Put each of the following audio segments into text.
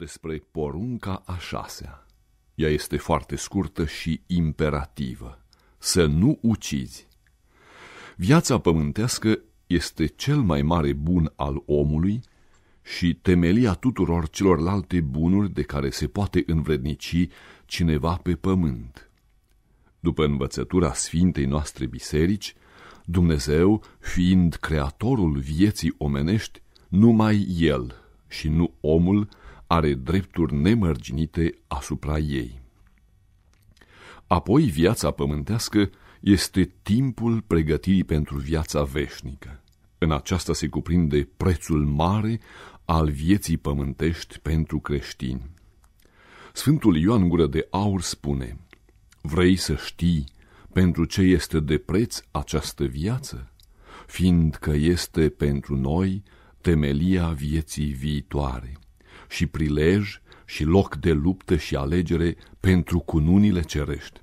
despre porunca a șasea. Ea este foarte scurtă și imperativă. Să nu ucizi. Viața pământească este cel mai mare bun al omului și temelia tuturor celorlalte bunuri de care se poate învrednici cineva pe pământ. După învățătura Sfintei noastre biserici, Dumnezeu, fiind creatorul vieții omenești, numai El și nu omul are drepturi nemărginite asupra ei. Apoi viața pământească este timpul pregătirii pentru viața veșnică. În aceasta se cuprinde prețul mare al vieții pământești pentru creștini. Sfântul Ioan Gură de Aur spune, Vrei să știi pentru ce este de preț această viață? Fiindcă este pentru noi temelia vieții viitoare și prilej și loc de luptă și alegere pentru cununile cerești.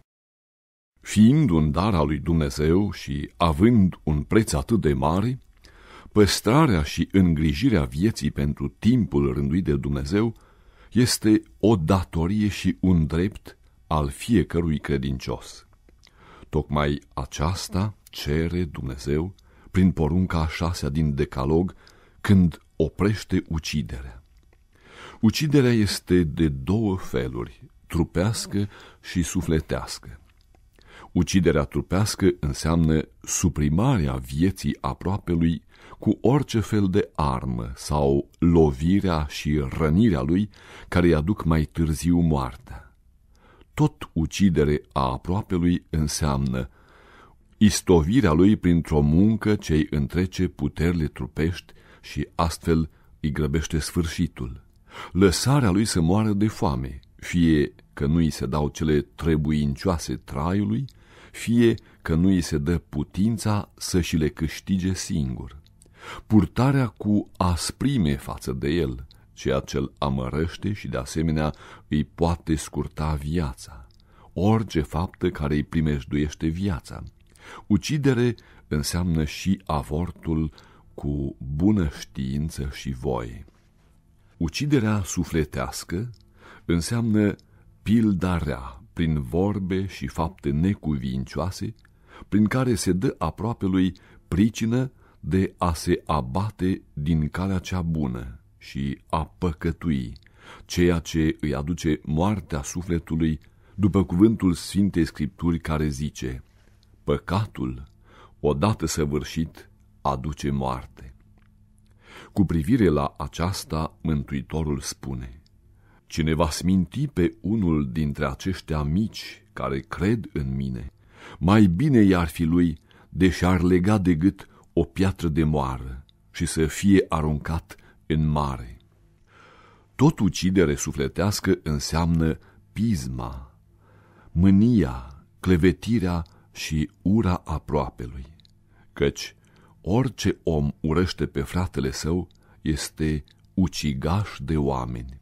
Fiind un dar al lui Dumnezeu și având un preț atât de mare, păstrarea și îngrijirea vieții pentru timpul rânduit de Dumnezeu este o datorie și un drept al fiecărui credincios. Tocmai aceasta cere Dumnezeu prin porunca a șasea din Decalog când oprește uciderea. Uciderea este de două feluri, trupească și sufletească. Uciderea trupească înseamnă suprimarea vieții aproapelui cu orice fel de armă sau lovirea și rănirea lui care îi aduc mai târziu moartea. Tot ucidere a aproapelui înseamnă istovirea lui printr-o muncă ce îi întrece puterile trupești și astfel îi grăbește sfârșitul. Lăsarea lui să moară de foame, fie că nu îi se dau cele trebuincioase traiului, fie că nu îi se dă putința să și le câștige singur. Purtarea cu asprime față de el, ceea ce îl amărăște și de asemenea îi poate scurta viața. Orice faptă care îi primejduiește viața. Ucidere înseamnă și avortul cu bună știință și voie. Uciderea sufletească înseamnă pildarea prin vorbe și fapte necuvincioase, prin care se dă aproape lui pricină de a se abate din calea cea bună și a păcătui, ceea ce îi aduce moartea sufletului, după cuvântul Sfintei Scripturi care zice, păcatul, odată săvârșit, aduce moarte. Cu privire la aceasta, Mântuitorul spune, Cine va sminti pe unul dintre aceștia mici care cred în mine, mai bine i-ar fi lui, deși ar lega de gât o piatră de moară și să fie aruncat în mare. Tot ucidere sufletească înseamnă pisma, mânia, clevetirea și ura aproapelui, căci orice om urăște pe fratele său este ucigaș de oameni.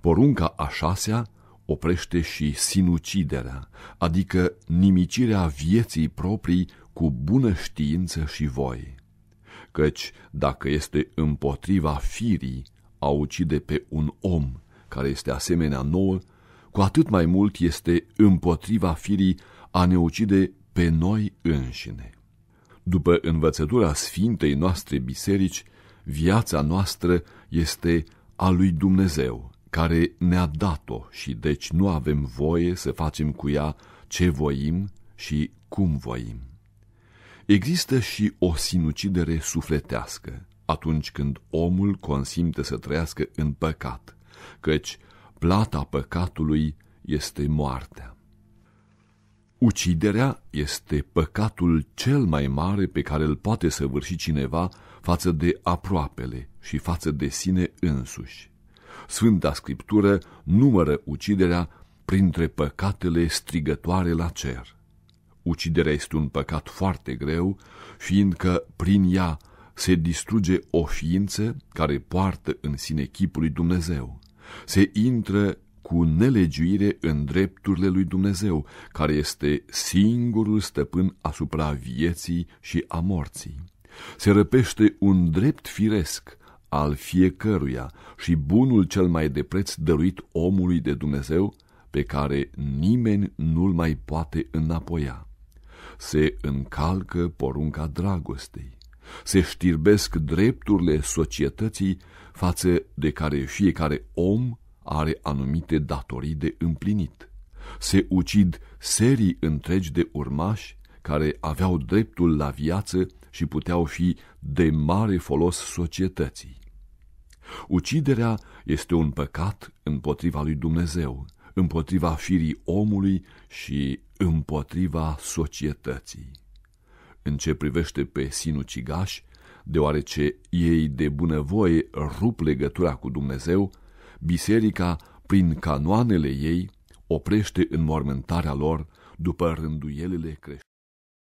Porunca a șasea oprește și sinuciderea, adică nimicirea vieții proprii cu bună știință și voie. Căci dacă este împotriva firii a ucide pe un om care este asemenea nouă, cu atât mai mult este împotriva firii a ne ucide pe noi înșine. După învățătura Sfintei noastre biserici, viața noastră este a lui Dumnezeu, care ne-a dat-o și deci nu avem voie să facem cu ea ce voim și cum voim. Există și o sinucidere sufletească atunci când omul consimte să trăiască în păcat, căci plata păcatului este moartea. Uciderea este păcatul cel mai mare pe care îl poate săvârși cineva față de aproapele și față de sine însuși. Sfânta Scriptură numără uciderea printre păcatele strigătoare la cer. Uciderea este un păcat foarte greu, fiindcă prin ea se distruge o ființă care poartă în sine chipul lui Dumnezeu. Se intră cu nelegiuire în drepturile lui Dumnezeu, care este singurul stăpân asupra vieții și a morții. Se răpește un drept firesc al fiecăruia și bunul cel mai de preț dăruit omului de Dumnezeu, pe care nimeni nu-l mai poate înapoia. Se încalcă porunca dragostei, se știrbesc drepturile societății față de care fiecare om are anumite datorii de împlinit. Se ucid serii întregi de urmași care aveau dreptul la viață și puteau fi de mare folos societății. Uciderea este un păcat împotriva lui Dumnezeu, împotriva firii omului și împotriva societății. În ce privește pe sinucigași, deoarece ei de bunăvoie rup legătura cu Dumnezeu, biserica, prin canoanele ei, oprește înmormântarea lor după rânduielile creștine.